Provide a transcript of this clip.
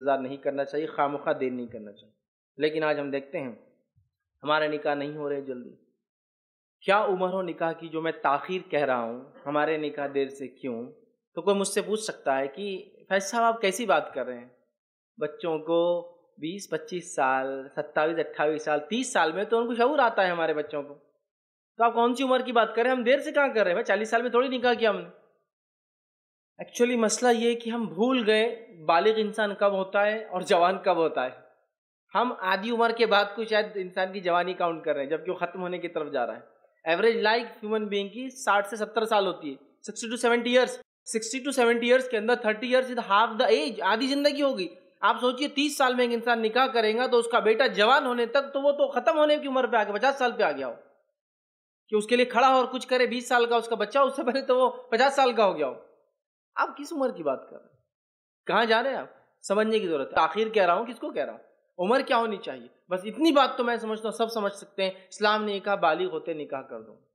इंतज़ार नहीं करना चाहिए, खामखा देर नहीं करना चाहिए। लेकिन आज हम देखते हैं, हमारे निकाह नहीं हो रहे जल्दी। क्या उम्र हो निकाह की जो मैं ताखिर कह रहा हूँ, हमारे निकाह देर से क्यों? तो कोई मुझसे पूछ सकता है कि फैज साहब, आप कैसी बात कर रहे हैं? बच्चों को बीस, पच्चीस साल सत्ताईस अट्ठाईस साल, तीस साल में तो उनको शूर आता है हमारे बच्चों को। तो आप कौन सी उम्र की बात कर रहे हैं? हम देर से कहाँ कर रहे हैं? भाई, चालीस साल में थोड़ी निकाह किया हमने। एक्चुअली मसला ये कि हम भूल गए, बालिग इंसान कब होता है और जवान कब होता है। हम आधी उम्र के बाद को शायद इंसान की जवानी काउंट कर रहे हैं, जबकि वो खत्म होने की तरफ़ जा रहा है। एवरेज लाइफ ह्यूमन बींग की साठ से सत्तर साल होती है। Sixty to seventy years sixty to seventy years के अंदर thirty years is half the age आधी ज़िंदगी होगी। आप सोचिए, तीस साल में एक इंसान निकाह करेगा तो उसका बेटा जवान होने तक तो वो तो खत्म होने की उम्र पे आ गया पचास साल पे आ गया हो। कि उसके लिए खड़ा हो और कुछ करे, बीस साल का उसका बच्चा, उससे पहले तो वो पचास साल का हो गया हो। आप किस उम्र की बात कर रहे हैं? कहाँ जा रहे हैं आप? समझने की ज़रूरत है। आखिर कह रहा हूँ, किसको कह रहा हूँ? उम्र क्या होनी चाहिए? बस इतनी बात तो मैं समझता हूँ, सब समझ सकते हैं। इस्लाम ने कहा, बालिग होते निकाह कर दो।